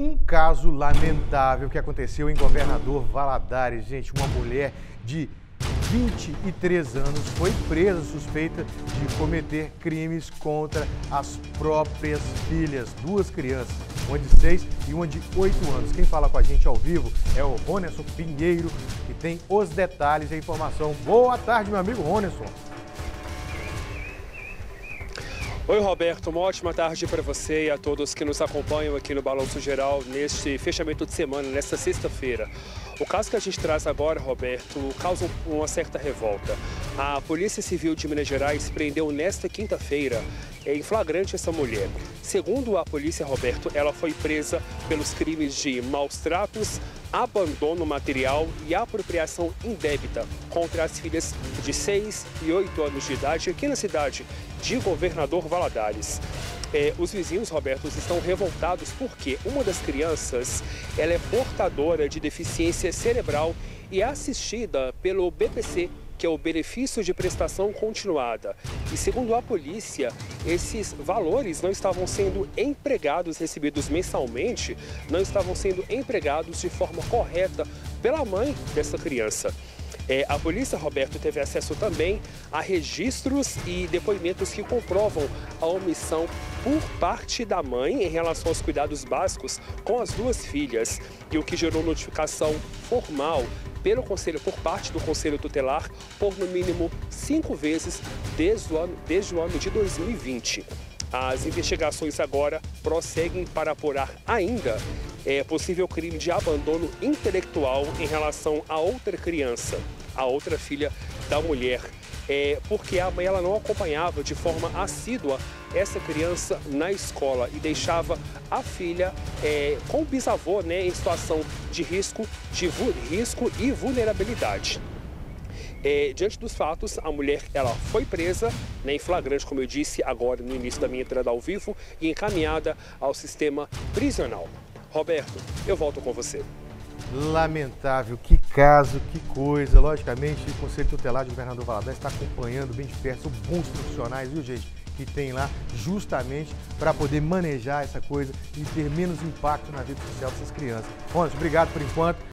Um caso lamentável que aconteceu em Governador Valadares. Gente, uma mulher de 23 anos foi presa suspeita de cometer crimes contra as próprias filhas, duas crianças, uma de 6 e uma de 8 anos. Quem fala com a gente ao vivo é o Ronerson Pinheiro, que tem os detalhes e a informação. Boa tarde, meu amigo Ronerson. Oi, Roberto. Uma ótima tarde para você e a todos que nos acompanham aqui no Balanço Geral neste fechamento de semana, nesta sexta-feira. O caso que a gente traz agora, Roberto, causa uma certa revolta. A Polícia Civil de Minas Gerais prendeu nesta quinta-feira em flagrante essa mulher. Segundo a polícia, Roberto, ela foi presa pelos crimes de maus tratos, abandono material e apropriação indébita contra as filhas de 6 e 8 anos de idade aqui na cidade de Governador Valadares. É, os vizinhos, Roberto, estão revoltados porque uma das crianças ela é portadora de deficiência cerebral e é assistida pelo BPC, que é o benefício de prestação continuada. E segundo a polícia, esses valores não estavam sendo empregados, recebidos mensalmente, não estavam sendo empregados de forma correta pela mãe dessa criança. É, a polícia, Roberto, teve acesso também a registros e depoimentos que comprovam a omissão por parte da mãe em relação aos cuidados básicos com as duas filhas, e o que gerou notificação formal pelo conselho, por parte do Conselho Tutelar, por no mínimo cinco vezes desde o ano, desde o ano de 2020. As investigações agora prosseguem para apurar ainda é, possível crime de abandono intelectual em relação a outra criança a outra filha da mulher. É, porque a mãe ela não acompanhava de forma assídua essa criança na escola e deixava a filha é, com o bisavô né, em situação de risco, de risco e vulnerabilidade. É, diante dos fatos, a mulher ela foi presa né, em flagrante, como eu disse agora no início da minha entrada ao vivo, e encaminhada ao sistema prisional. Roberto, eu volto com você. Lamentável, que caso, que coisa. Logicamente, o Conselho Tutelar de Governador Valadares está acompanhando bem de perto, bons profissionais, viu gente? Que tem lá justamente para poder manejar essa coisa e ter menos impacto na vida social dessas crianças. Bom, obrigado por enquanto.